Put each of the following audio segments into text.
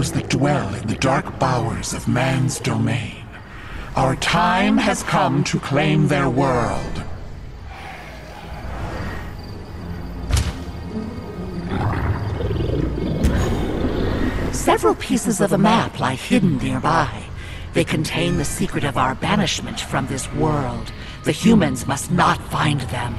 those that dwell in the dark bowers of man's domain. Our time has come to claim their world. Several pieces of the map lie hidden nearby. They contain the secret of our banishment from this world. The humans must not find them.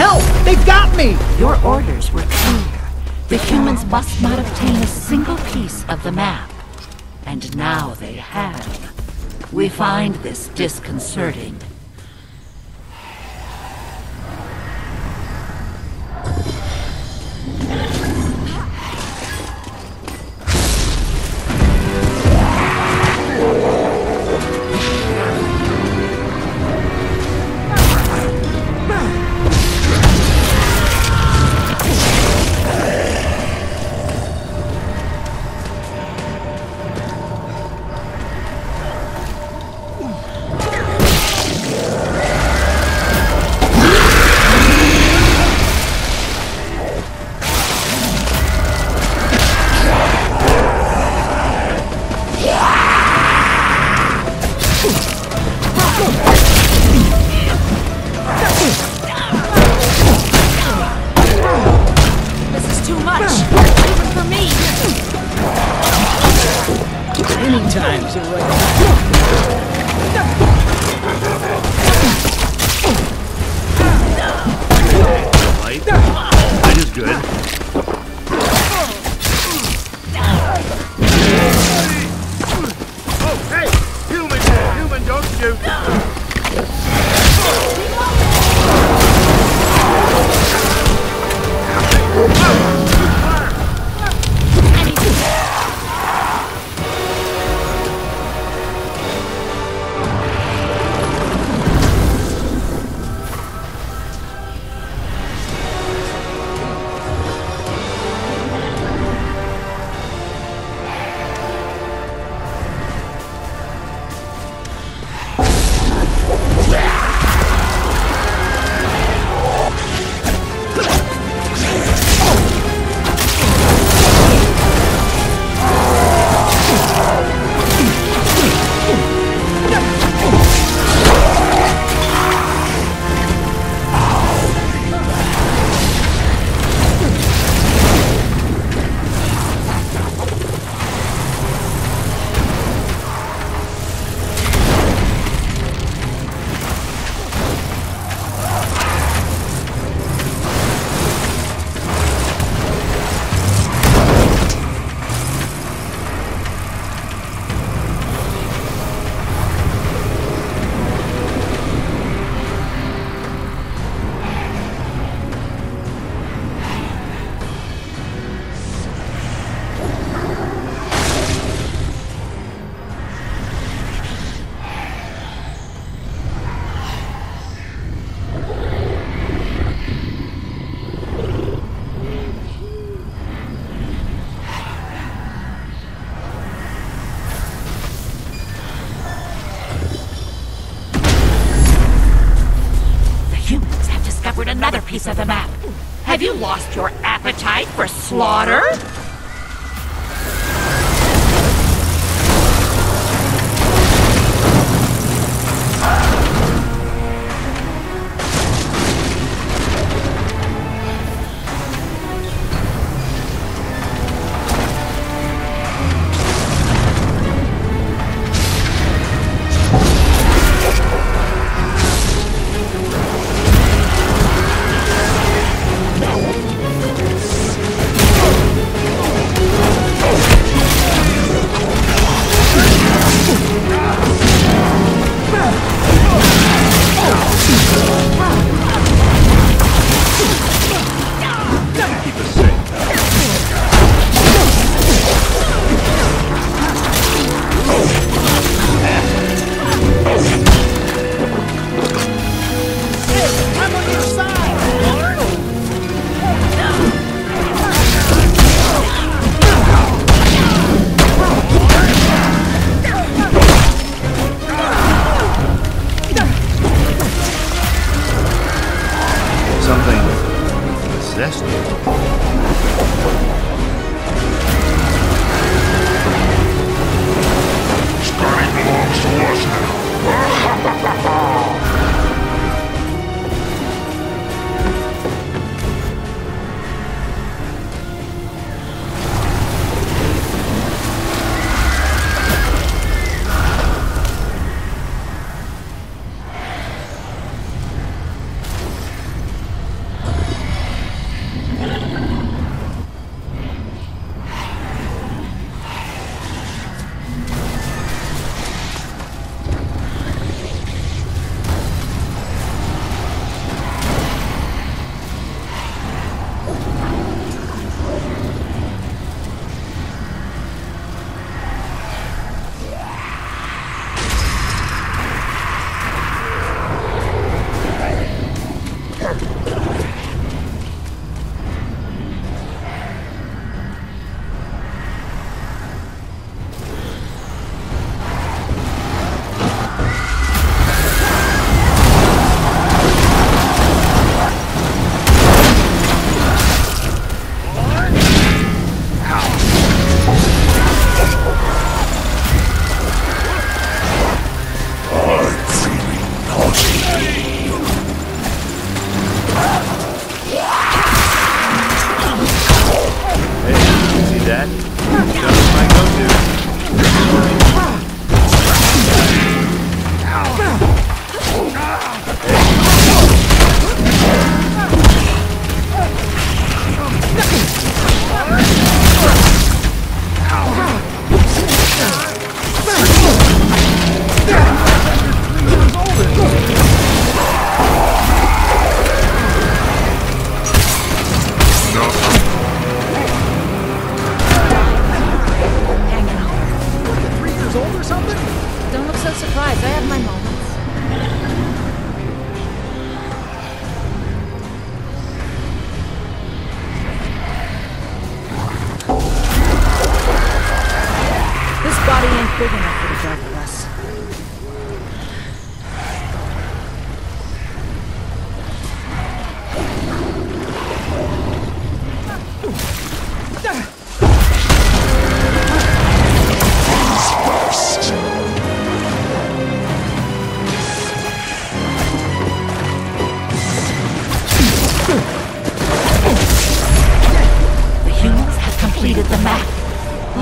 Help! They've got me! Your orders were clear. The humans must not obtain a single piece of the map. And now they have. We find this disconcerting. lost your appetite for slaughter?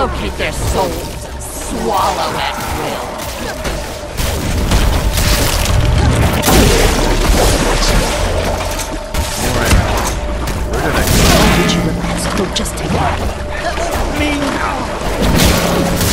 Locate their souls swallow at will. Where did I go? Did you relax? Go just take it. Me now!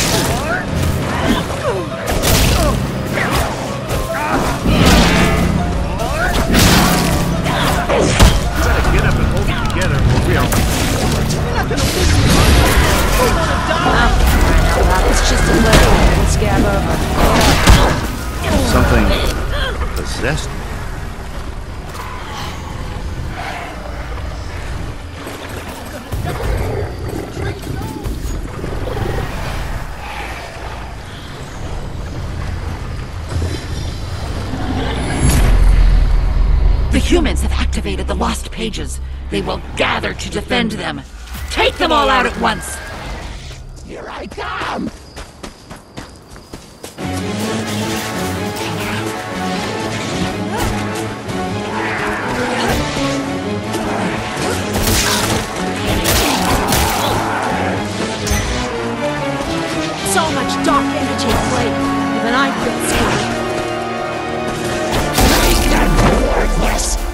The humans have activated the lost pages. They will gather to defend them. Take them all out at once! Here I come! So much dark energy at play. Even I feel scared. Worthless!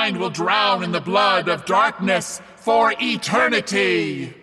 Humankind will drown in the blood of darkness for eternity.